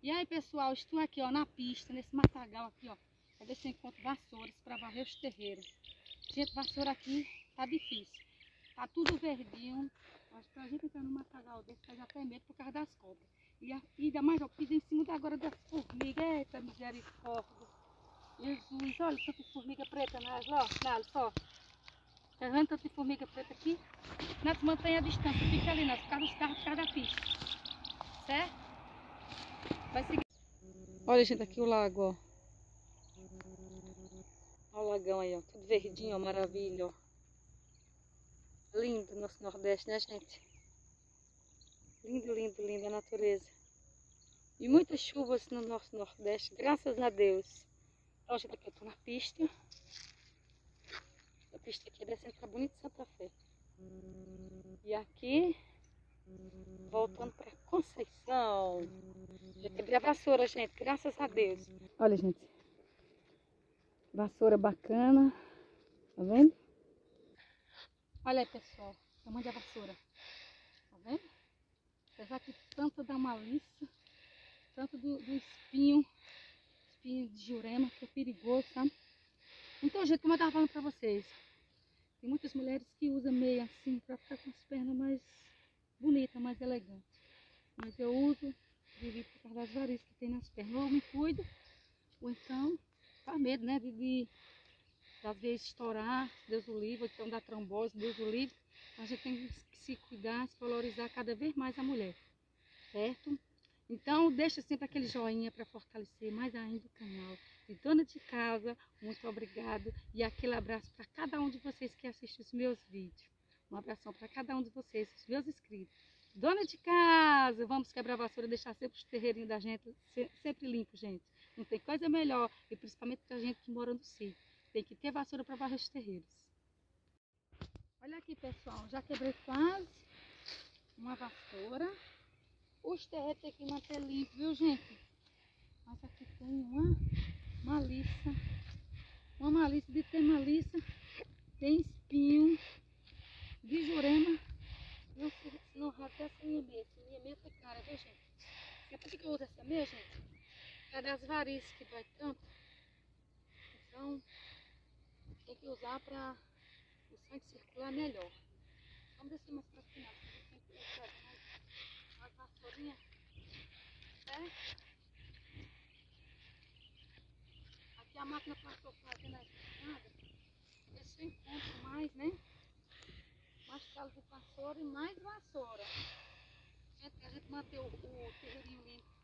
E aí, pessoal, estou aqui, ó, na pista, nesse matagal aqui, ó. Pra ver se eu encontro vassouras para varrer os terreiros. Gente, vassoura aqui tá difícil. Tá tudo verdinho. Acho que a gente entrar no matagal desse faz até medo por causa das cobras. E, a, ainda mais, ó, pisa em cima da agora das formigas. Eita, misericórdia. Jesus, olha tanta formiga preta nas, ó, nas, ó. Tá vendo tanta formiga preta aqui? Nas mantenha a distância, fica ali, nas, por carros, por causa da pista. Certo? Vai seguir. Olha, gente, aqui o lago, ó. Olha o lagão aí, ó. Tudo verdinho, ó. Maravilha, ó. Lindo nosso Nordeste, né, gente? Lindo, lindo, lindo a natureza. E muitas chuvas no nosso Nordeste, graças a Deus. Então, gente, aqui eu tô na pista. A pista aqui é descendo pra Bonito Santa Fé. E aqui, voltando pra Conceição. Quebrei a vassoura, gente, graças a Deus. Olha, gente. Vassoura bacana. Tá vendo? Olha aí, pessoal. Tamanho da vassoura. Tá vendo? Apesar que tanto da malícia, tanto do, do espinho, espinho de jurema, que é perigoso, sabe? Então, gente, como eu estava falando para vocês, tem muitas mulheres que usam meia assim para ficar com as pernas mais bonitas, mais elegantes. Mas eu uso devido por causa das varizes que tem nas pernas. Ou me cuido, ou então faz medo, né? De, de às vezes estourar, Deus o livre, ou então dar trombose, Deus o livre. A gente tem que se cuidar, se valorizar cada vez mais a mulher, certo? Então, deixa sempre aquele joinha para fortalecer mais ainda o canal. E dona de casa, muito obrigado. E aquele abraço para cada um de vocês que assiste os meus vídeos. Um abração para cada um de vocês, os meus inscritos. Dona de casa, vamos quebrar a vassoura deixar sempre os terreirinhos da gente sempre limpo, gente. Não tem coisa melhor, e principalmente para a gente que mora no sítio. Tem que ter vassoura para varrer os terreiros. Olha aqui, pessoal, já quebrei quase uma vassoura. Os terreiros tem que manter limpo, viu, gente? Mas aqui tem uma malícia. Uma malícia de ter malícia. Tem espinho de jurema. Não, não rasga essa minha meia. Essa minha meia tá cara, viu, gente? Uso essa meia, gente? É das varizes que dói tanto. Então, tem que usar para o sangue circular melhor. Vamos descer mais para cima. Uma vassourinha. Certo? Aqui a máquina passou fazendo a escada. Ver se eu encontro mais, né? Mais calo de vassoura e mais vassoura. Gente, a gente manter o, o terreirinho limpo.